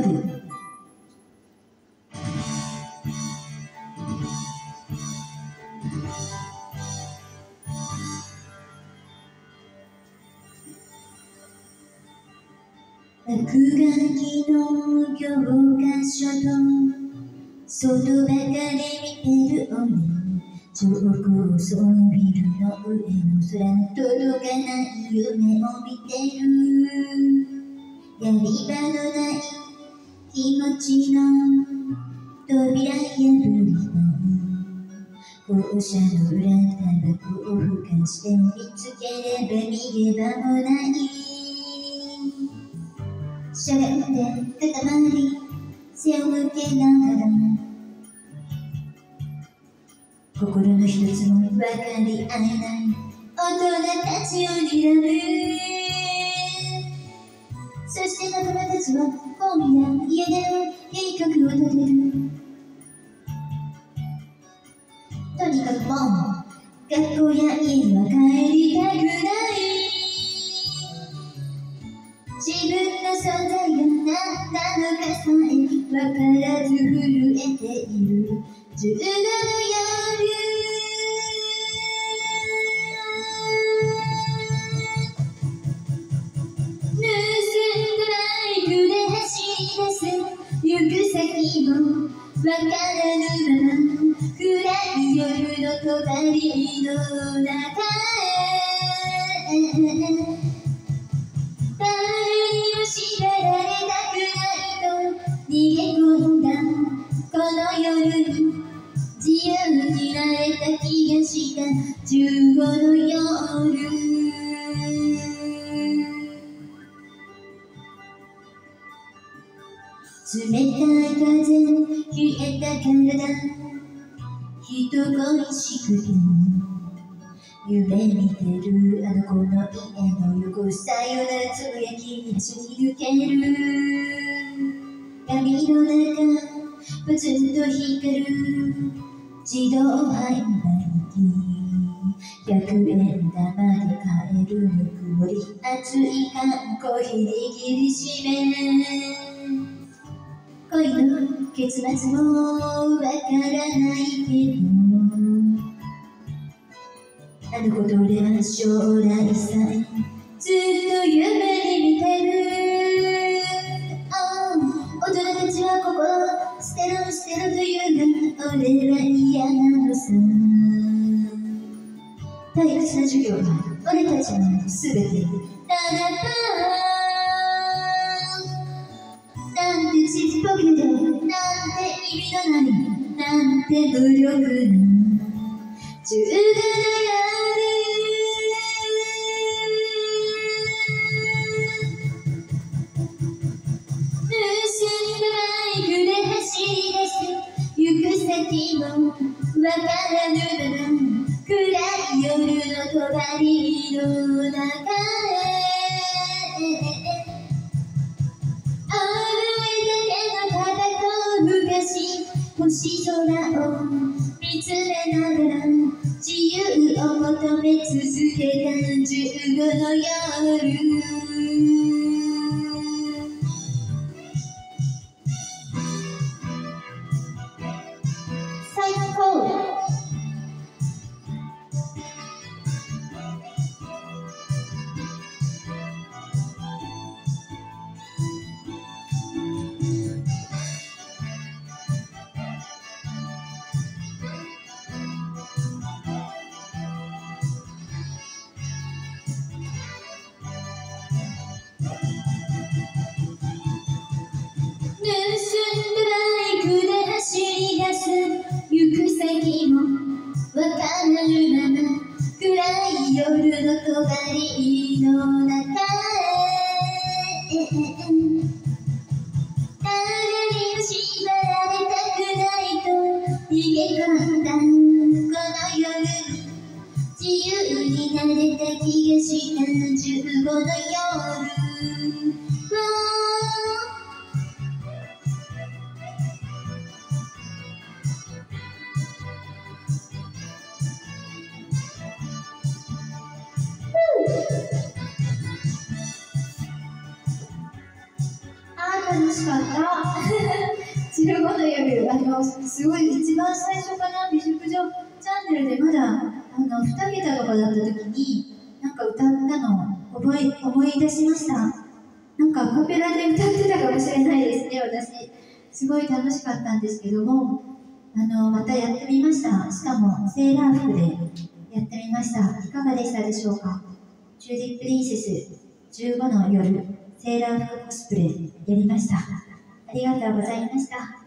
夜。落書きの教科書と外ばかり見てる俺超高層ビルの上の空届かない夢を見てるやり場のない気持ちの扉破りたい校舎の裏タバコをふかして見つければ逃げ場もないしゃがんで固まり。背を向けながら心の一つも分かり合えない。大人たちを睨むそして仲間たちは家での計画を立てるとにかくもう学校や家には帰りたくない。自分の存在が何なのかさえ分からず震えている。15の夜行く先もわからぬまま暗い夜の隣の中へ。誰にも縛らない冷たい風冷えた体人恋しくて夢見てるあの子の家の横さよならつぶやき走り抜ける。闇の中ポツンと光る自動販売機100円玉で買えるぬくもり熱い缶コーヒー握りしめ恋の結末もわからないけどあの子と俺は将来さえずっと夢に見てる、oh、大人たちは心を捨てろ捨てろと言うが俺は嫌なのさ退屈な授業は俺たちの全てただなんちっぽけでなんて意味のないなんて無力な十分な夜盗んだバイクで走り出す。行く先もわからぬまま暗い夜の帳の中。し空を見つめながら自由を求め続けた15の夜。盗んだバイクで走り出す行く先もわからぬまま暗い夜の隣の中へ誰にも縛られたくないと逃げ込んだ。この夜自由になれた気がした。15の夜。楽しかった。15の夜あのすごい一番最初かな美熟女チャンネルでまだあの2桁とかだった時になんか歌ったの覚え思い出しました。なんかアカペラで歌ってたかもしれないですね私。すごい楽しかったんですけどもあのまたやってみました。しかもセーラー服でやってみました。いかがでしたでしょうか？ジュディ・プリンセス。15の夜セーラー服コスプレやりました。ありがとうございました。